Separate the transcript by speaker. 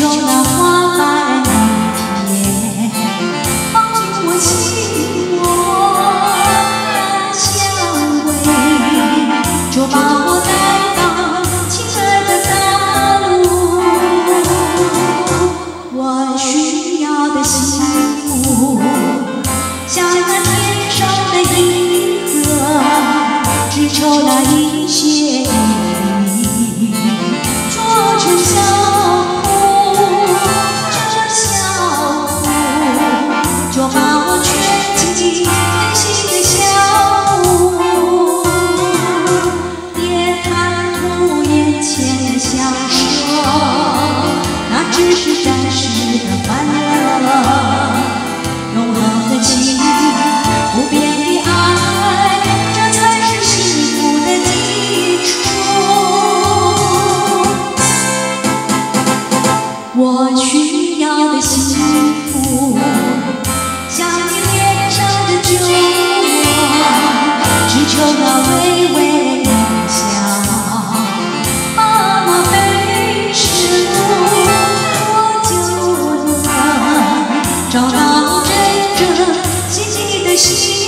Speaker 1: 有那。样的幸福想你上的酒只求那微微一笑。妈没时候就能找到真正心的幸